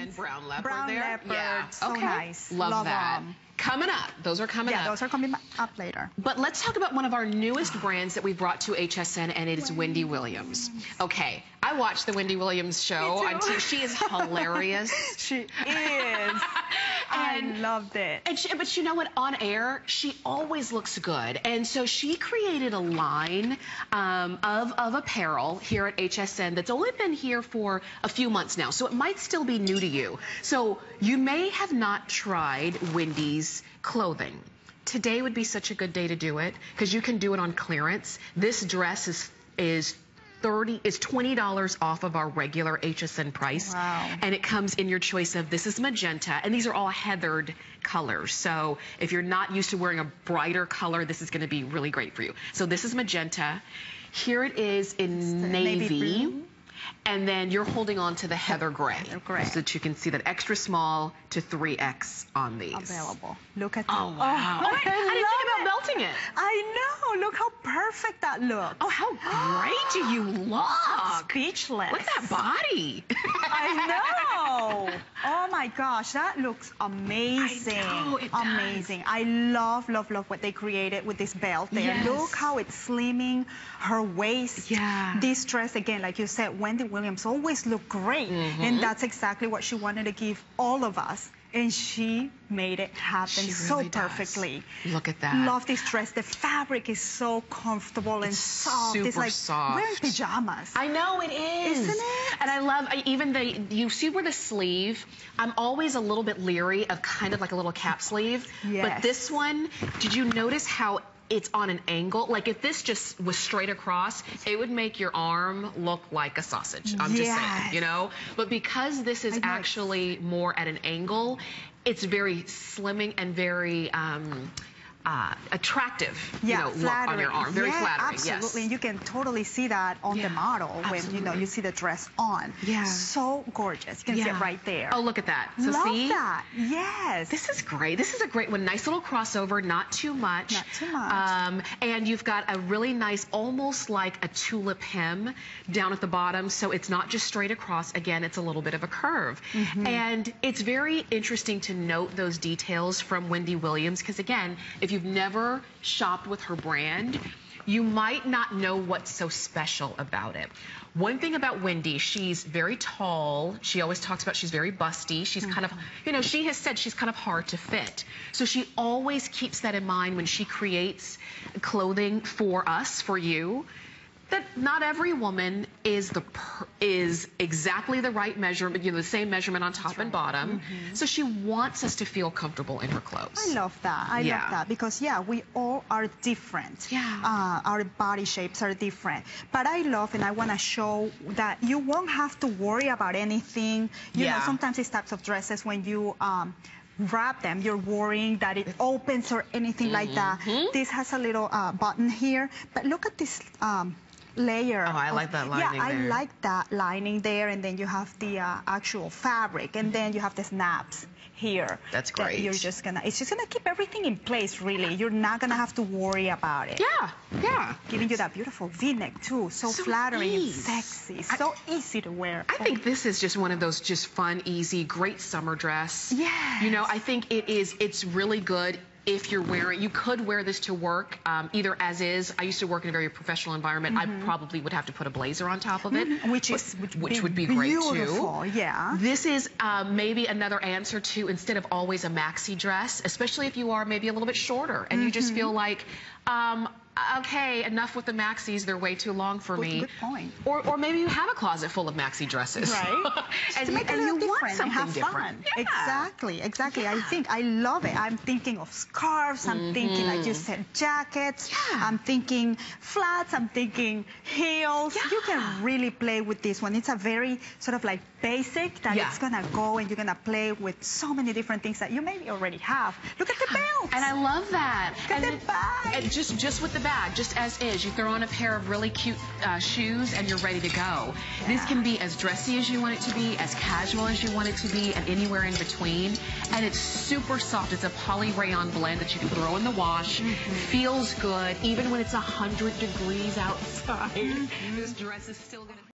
And brown leopard Brown there. leopard, yeah. so okay. nice. Love, Love that. 'em. Coming up. Those are coming Yeah, up. Yeah, those are coming up later. But let's talk about one of our newest brands that we brought to HSN, and it's Wendy Williams. Okay, I watched the Wendy Williams show. On too. T- she is hilarious. She is. I loved it. And she, but you know what? On air, she always looks good. And so she created a line um, of, of apparel here at HSN that's only been here for a few months now. So it might still be new to you. So you may have not tried Wendy's clothing. Today would be such a good day to do it because you can do it on clearance. This dress is is 30 is $20 off of our regular HSN price. Wow. And it comes in your choice of this is magenta, and these are all heathered colors. So if you're not used to wearing a brighter color, this is going to be really great for you. So this is magenta. Here it is in navy. navy. And then you're holding on to the heather gray. Heather gray. So that you can see that extra small to 3X on these. Available. Look at Oh, that. wow. Oh, oh I, I didn't think it. about melting it. I know. Look how perfect that looks. Oh, how great do you look? Speechless. Look at that body. Oh my gosh, that looks amazing. I know, it does. amazing. I love, love, love what they created with this belt there. Yes. Look how it's slimming her waist. Yeah. This dress, again, like you said, Wendy Williams always looked great. Mm-hmm. And that's exactly what she wanted to give all of us. And she made it happen She so really does. perfectly. Look at that. Love this dress. The fabric is so comfortable and It's soft. it's super like soft. wearing pajamas. I know it is. Isn't it? And I love I, even the you see where the sleeve. I'm always a little bit leery of kind of like a little cap sleeve. Yes. But this one, did you notice how it's on an angle? Like if this just was straight across, it would make your arm look like a sausage. I'm just saying, you know. But because this is actually more at an angle, it's very slimming and very. Um, uh, attractive, Yeah, you know, look on your arm. Very yeah, flattering. Absolutely. Yes. You can totally see that on Yeah, the model when you know you see the dress on. Yeah. So gorgeous. You can see it right there. Oh, look at that. So Love see? that. Yes. This is great. This is a great one. Nice little crossover, not too much. Not too much. Um, and you've got a really nice, almost like a tulip hem down at the bottom. So it's not just straight across. Again, it's a little bit of a curve. Mm-hmm. And it's very interesting to note those details from Wendy Williams because, again, if you've never shopped with her brand, you might not know what's so special about it. One thing about Wendy, she's very tall. She always talks about she's very busty. She's kind of, mm-hmm. you know, she has said she's kind of hard to fit. So she always keeps that in mind when she creates clothing for us, for you. That not every woman is the per, is exactly the right measurement, you know, the same measurement on top and bottom. So she wants us to feel comfortable in her clothes. I love that. I Yeah. love that because yeah, we all are different. Yeah. Uh, our body shapes are different. But I love and I want to show that you won't have to worry about anything. You know, sometimes these types of dresses when you um, wrap them, you're worrying that it opens or anything like that. Mm-hmm. This has a little uh, button here, but look at this. Um, layer Oh, I of- like that lining yeah lining i there. like that lining there and then you have the uh, actual fabric and then you have the snaps here That's that great. you're just gonna it's just gonna keep everything in place really you're not gonna have to worry about it Yeah, yeah. giving you that beautiful v-neck too so, So flattering and ease. sexy I- so easy to wear I think this is just one of those just fun, easy, great summer dress. Yes. You know, I think it is, it's really good if you're wearing, you could wear this to work um, either as is. I used to work in a very professional environment. I probably would have to put a blazer on top of it. Mm-hmm. which is which, which would be great beautiful too. yeah This is um, maybe another answer to instead of always a maxi dress, especially if you are maybe a little bit shorter and you Mm-hmm. just feel like, um, okay, enough with the maxis, they're way too long for Good- me. good point. Or, or maybe you have a closet full of maxi dresses. Right. and to make and you want different something have different. fun. Yeah. Exactly, exactly. I think I love it. I'm thinking of scarves. I'm thinking, like you said, jackets. Mm-hmm. Yeah. I'm thinking flats. I'm thinking heels. You can really play with this one. It's a very sort of like basic that Yeah. it's gonna go and you're gonna play with so many different things that you maybe already have. Look at the belt. And I love that. Look at the bag. And just just with the bag, just as is, you throw on a pair of really cute uh, shoes and you're ready to go. This can be as dressy as you want it to be, as casual as you want it to be, and anywhere in between. And it's super soft. It's a poly rayon blend that you can throw in the wash. Mm-hmm. Feels good, even when it's 100 degrees outside. This dress is still gonna.